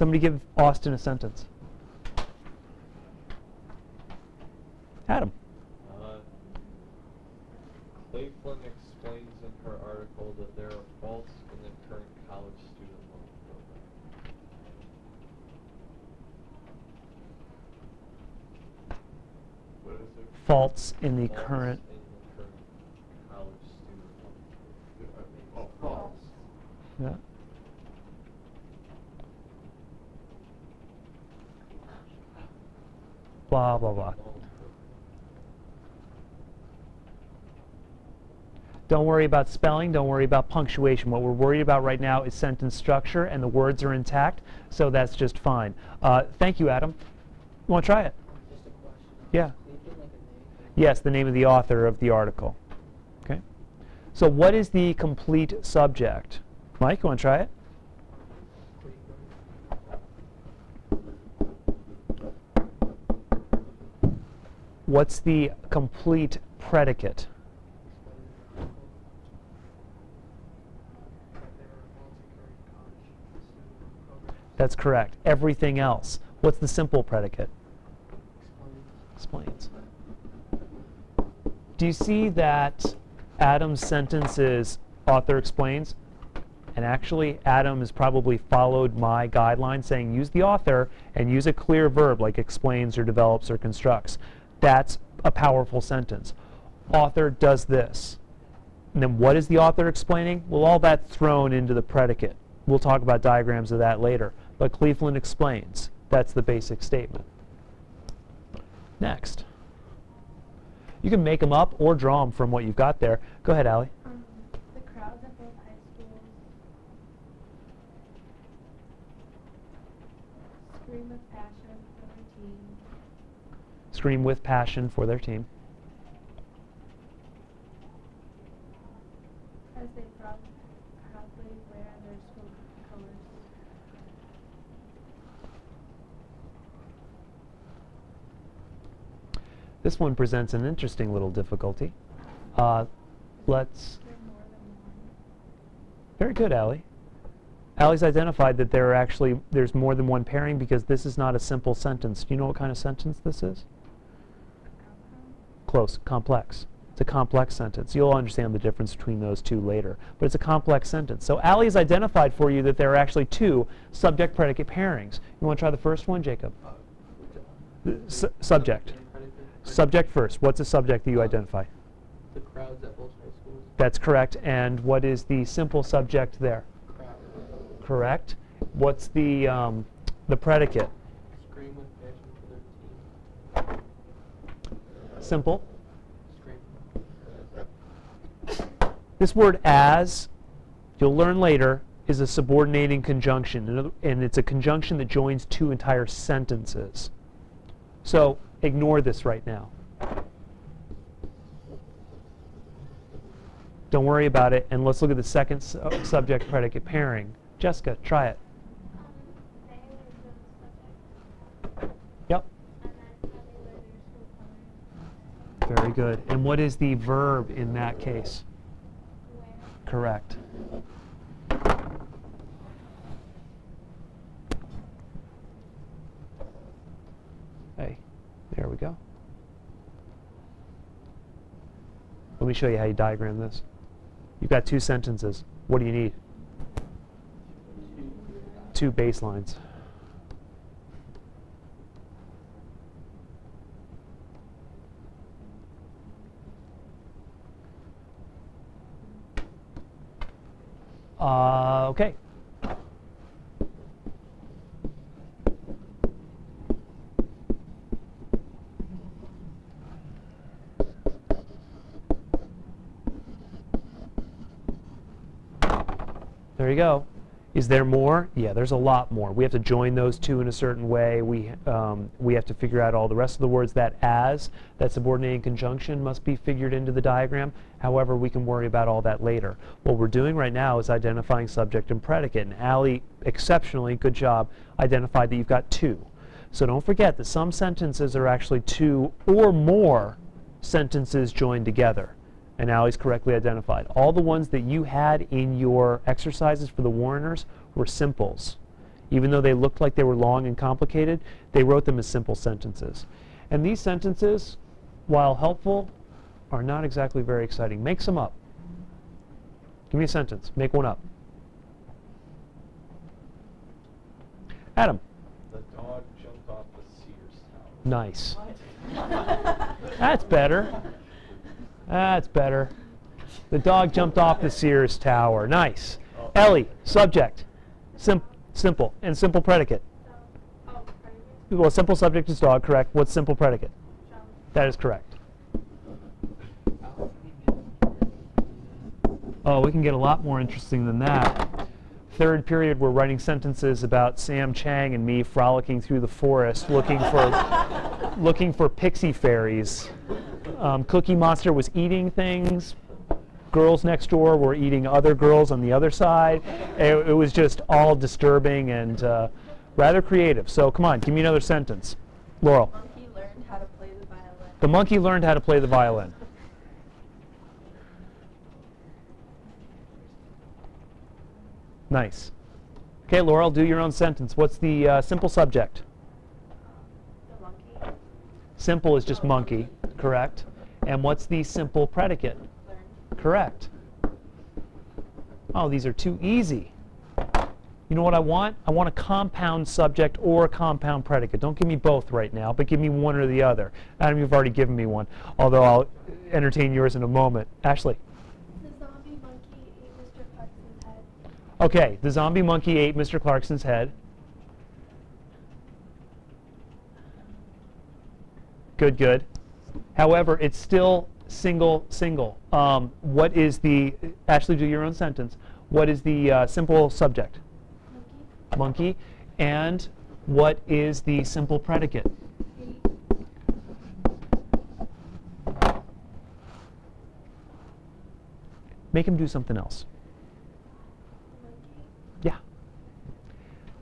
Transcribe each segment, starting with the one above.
Somebody give Austin a sentence. Adam. Uh, Cleveland explains in her article that there are faults in the current college student loan program. What is it? Faults in the Faults current. in the current college student loan program. Oh, false. Yeah. Blah blah blah. Don't worry about spelling, don't worry about punctuation. What we're worried about right now is sentence structure and the words are intact, so that's just fine. Uh, thank you, Adam. You want to try it? Just a question. Yeah. is Cleveland like a name? Yes, the name of the author of the article. Okay. So what is the complete subject? Mike, you want to try it? What's the complete predicate? That's correct. Everything else. What's the simple predicate? Explains. Do you see that Adam's sentence is author explains? And actually, Adam has probably followed my guideline saying use the author and use a clear verb like explains or develops or constructs. That's a powerful sentence. Author does this. And then what is the author explaining? Well, all that's thrown into the predicate. We'll talk about diagrams of that later. But Cleveland explains. That's the basic statement. Next. You can make them up or draw them from what you've got there. Go ahead, Allie. Um, the crowds at both high schools scream with passion for their team. Scream with passion for their team. as they proudly wear their school colors. This one presents an interesting little difficulty. Uh, let's. They're more than one. Very good, Allie. Allie's identified that there are actually there's more than one pairing because this is not a simple sentence. Do you know what kind of sentence this is? Close, complex. It's a complex sentence. You'll understand the difference between those two later. But it's a complex sentence. So Allie has identified for you that there are actually two subject-predicate pairings. You want to try the first one, Jacob? Su- subject. Subject first. What's a subject that you identify? The crowds at both high schools. That's correct. And what is the simple subject there? Crowd. Correct. What's the um, the predicate? Scream with passion for their team. Simple. This word as, you'll learn later, is a subordinating conjunction, and it's a conjunction that joins two entire sentences. So ignore this right now. Don't worry about it, and let's look at the second su- subject predicate pairing. Jessica, try it. Um, they is the subject, Yep. and then how they wear their school colors. Very good. And what is the verb in that case? Correct. Hey, there we go. Let me show you how you diagram this. You've got two sentences. What do you need? Two baselines. Uh, okay. There you go. Is there more? Yeah, there's a lot more. We have to join those two in a certain way. We, um, we have to figure out all the rest of the words. That as, that subordinating conjunction must be figured into the diagram. However, we can worry about all that later. What we're doing right now is identifying subject and predicate. And Allie, exceptionally, good job, identified that you've got two. So don't forget that some sentences are actually two or more sentences joined together. And Allie's correctly identified. All the ones that you had in your exercises for the Warriners were simples. Even though they looked like they were long and complicated, they wrote them as simple sentences. And these sentences, while helpful, are not exactly very exciting. Make some up. Give me a sentence. Make one up. Adam. The dog jumped off the Sears tower. Nice. That's better. That's better. The dog jumped off the Sears tower. Nice. Ellie, subject. Sim- simple. And simple predicate. Well, simple subject is dog, correct. What's simple predicate? That is correct. Oh, we can get a lot more interesting than that. Third period, we're writing sentences about Sam Chang and me frolicking through the forest looking for looking for pixie fairies. Um, Cookie Monster was eating things. Girls next door were eating other girls on the other side. It, it was just all disturbing and uh, rather creative. So come on, give me another sentence. Laurel. Monkey learned how to play the violin. The monkey learned how to play the violin. Nice. Okay, Laurel, do your own sentence. What's the uh, simple subject? The monkey Simple is just monkey, correct? And what's the simple predicate? Correct. Oh, these are too easy. You know what I want? I want a compound subject or a compound predicate. Don't give me both right now, but give me one or the other. Adam, you've already given me one, although I'll entertain yours in a moment. Ashley. The zombie monkey ate Mr. Clarkson's head. Okay, the zombie monkey ate Mr. Clarkson's head. Good, good. However, it's still single, single. Um, what is the, Ashley, do your own sentence. What is the uh, simple subject? Monkey Monkey. And what is the simple predicate? Make him do something else. Yeah.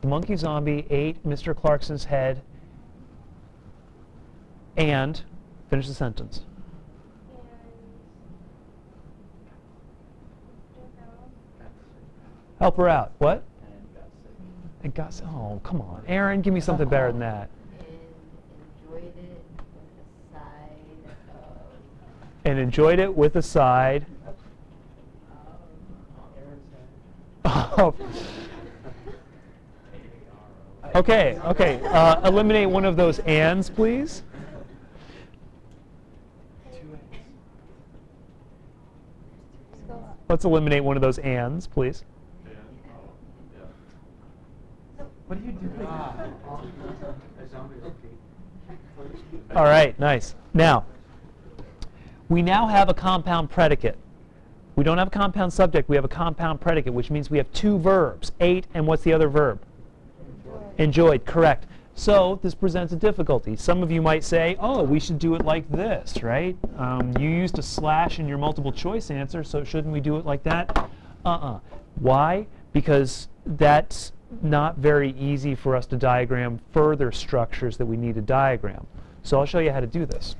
The monkey zombie ate Mr. Clarkson's head and finish the sentence. Help her out. What? And got s- oh, come on. Aaron, give me something better than that. and enjoyed it with a side of And enjoyed it with a side. of- okay, okay. Uh, eliminate one of those ands, please. Let's eliminate one of those ands, please. What are you doing? All right, nice. Now, we now have a compound predicate. We don't have a compound subject, we have a compound predicate, which means we have two verbs, ate and what's the other verb? Enjoyed, correct. So this presents a difficulty. Some of you might say, oh, we should do it like this, right? Um, you used a slash in your multiple choice answer, so shouldn't we do it like that? Uh-uh. Why? Because that's not very easy for us to diagram further structures that we need to diagram. So I'll show you how to do this.